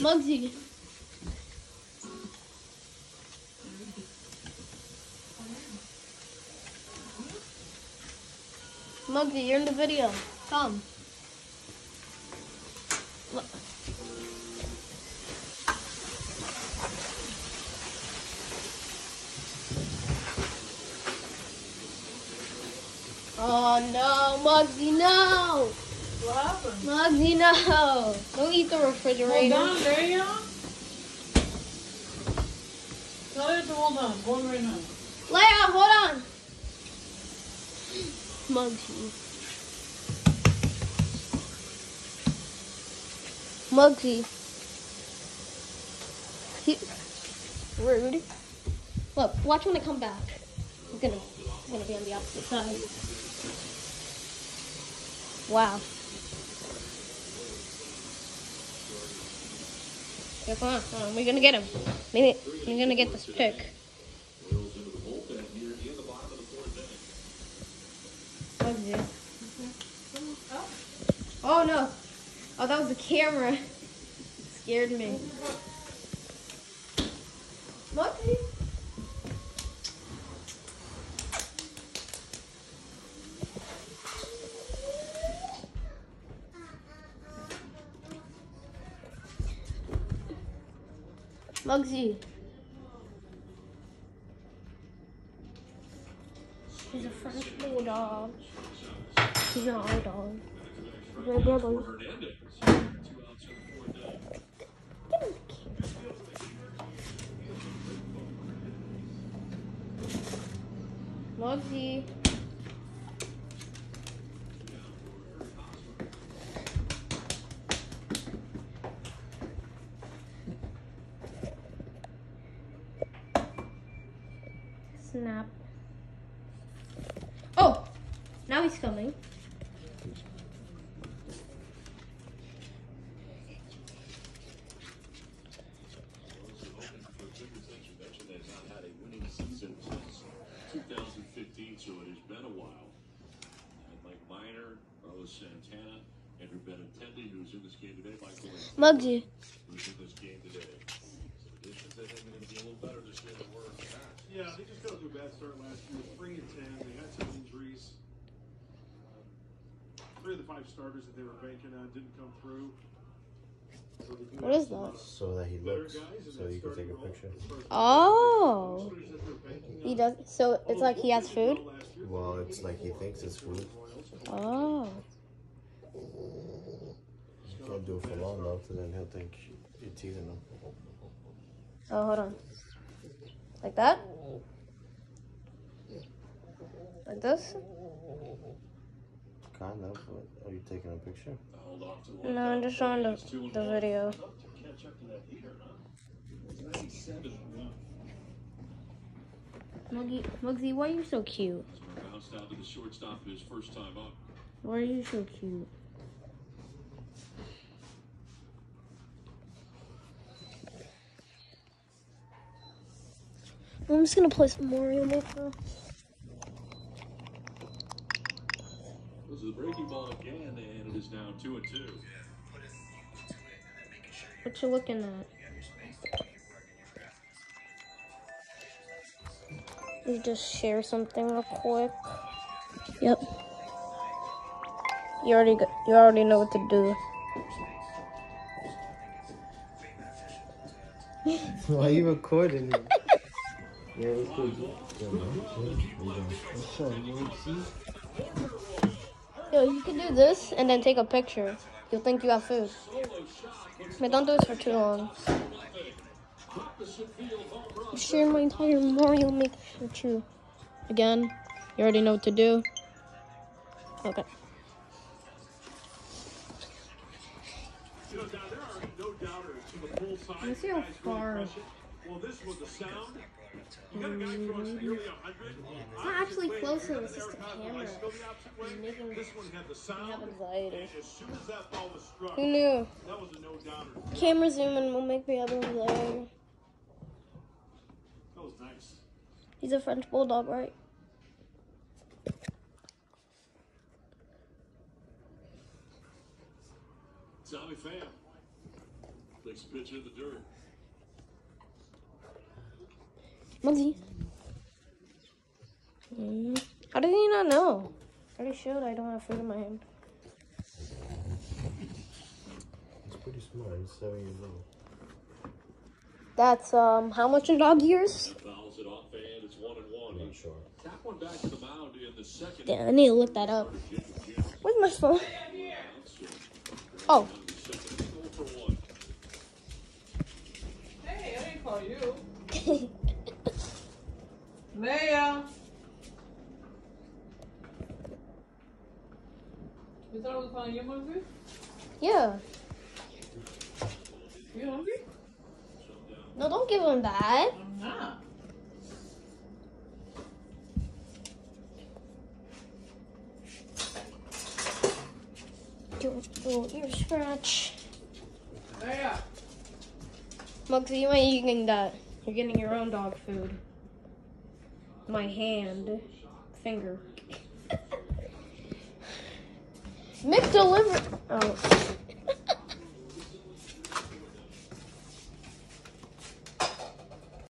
Mugzy. Mugzy, you're in the video. Come. Look. Oh no, Mugzy, no! What happened? Mugzy, no! Don't eat the refrigerator. Hold on, there you are. Tell her to hold on. Going right now. Leia, hold on! Mugzy. Mugzy. He, rude. Look, watch when I come back. I'm gonna, I'm gonna be on the opposite side. Wow. Come on, come on. We're gonna get him. We're gonna get this pick. Oh no. Oh, that was the camera. Scared me. Mugzy. He's a French bulldog. He's an our dog. They're brothers. Mugzy. Snap. Oh! Now he's coming. They've not had a winning season since 2015, so it has been a while. And Mike Minor, Carlos Santana, Andrew Benintendi, who's in this game today, Michael Muggsy. who's in this game today. Some additions, I think, are going to be a little better this year than were in the. Yeah, they just got off to a bad start last year. Three and ten. They had some injuries. Um, three of the five starters that they were banking on didn't come through. So they do What have is some, that? So that he looks, so that you can take a picture. as far as Oh. youngsters that they're banking He does. So it's like he has food. well last year, Well, it's like he thinks it's food. Oh. He Can't do it for long though, so then he'll think you're teasing him. Oh, hold on. Like that? Like this? Kind of, are you taking a picture? Hold on. No, I'm just showing the, the video. Enough to catch up to that leader, huh? It's 97 and one. Muggy, Mugzy, why are you so cute? Bounced out to the shortstop his first time up. Why are you so cute? I'm just gonna play some Mario Maker. This is the breaking ball again, and it is now two and two. What you looking at? You just share something real quick. Yep. You already got, you already know what to do. Why are you recording it? Yo, you can do this and then take a picture. You'll think you have food. But don't do this for too long. Sharing my entire Mario Maker you. Again, you already know what to do. Okay. You see how far-. Well, this was the sound. You got a guy throwing nearly 100. It's not actually close. closer, it's just a camera. Still the opposite way. He's making- This one had the sound. have anxiety. As soon as that ball was struck, Who knew? that was a no doubter. Camera zooming will make me have anxiety. That was nice. He's a French bulldog, right? Zombie fam. Takes a pitch in the dirt. Mugzy. Mm. How did he not know? I already showed I don't have food in my hand. He's pretty smart. He's seven years old. That's um how much in dog years? Fouls it off and it's one and one. I'm sure. Tap one back to the mound in the second. Yeah, I need to look that up. Where's my phone? Oh, Go for one. Hey, I didn't call you. You thought I was calling you hungry? yeah. You hungry? No, don't give him that. I'm not. Do a little ear scratch. Leia. Mugzy, you ain't eating that. You're getting your own dog food. My hand. Finger. Mick deliver. Oh.